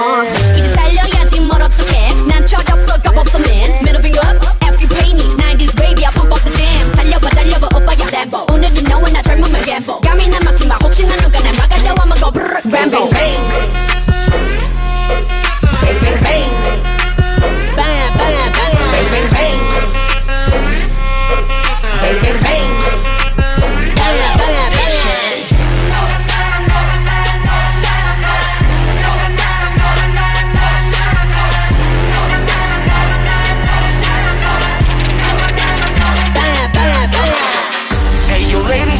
on.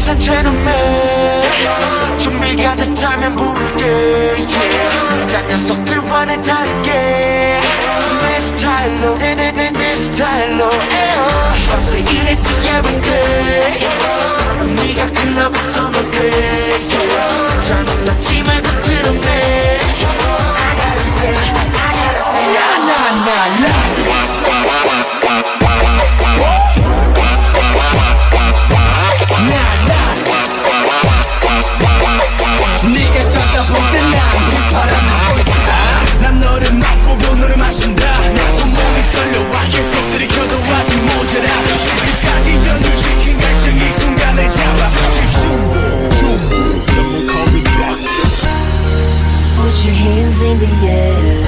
ladies 준비가 됐다면 부를게 yeah. 녀석들과는 다르게. 내 스타일로 내내내 내 스타일로 밤새 일했지 every day 네가 클럽에서 놀래 잘 몰랐지만 그때 Put your hands in the air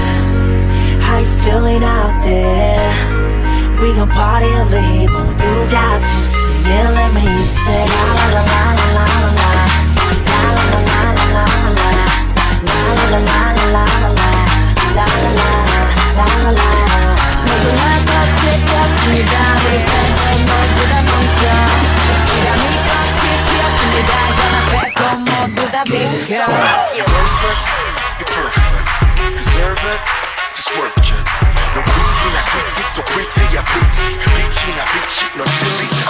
How you feeling out there? We gon' party over here, but you got to see it Let me say la la la la la la la La la la la la la la La la la la la la la La la la la la la Deserve it, just work it 너 pretty 나 pretty 또 pretty야 pretty 빛이 나 빛이 너 질리지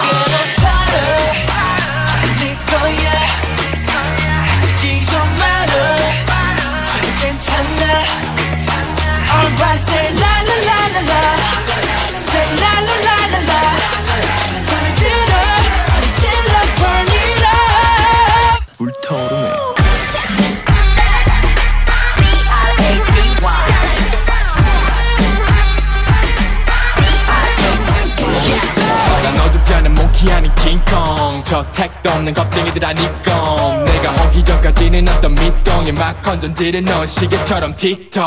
킹콩 저 택도 없는 겁쟁이들 아니건. 내가 오기 전까지는 어떤 밑동에 막 건전지를 넣은 시계처럼 틱톡.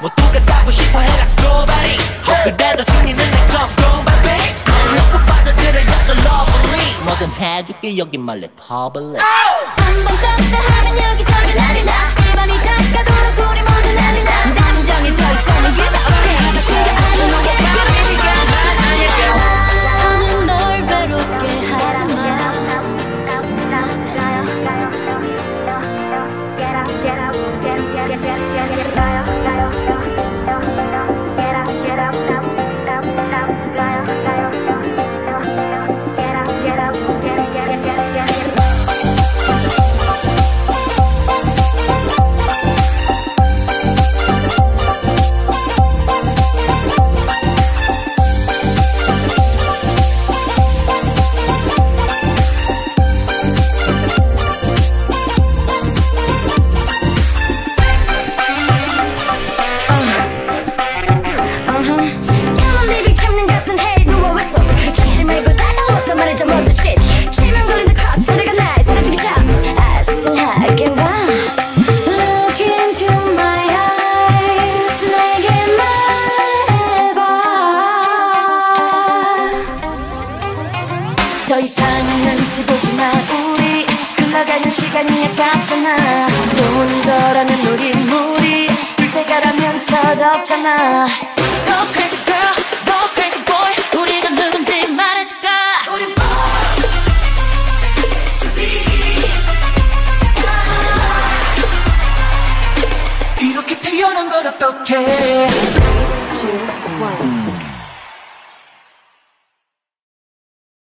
모두가 따고 싶어 해라 스토바리 그래도 승리는 내 컴스 고바비 놓고 빠져들어야서 lovely 뭐든 해줄게 여기 말래 public. 한번 떴다 하면 여기저기 난리 나 더 이상 눈치 보지 마. 우리 흘러가는 시간이 아깝잖아. 돈 거라면 우리 무리 둘째가라면서 덥잖아. Go crazy girl Go crazy boy. 우리가 누군지 말해줄까? 우리 이렇게 태어난 걸 어떡해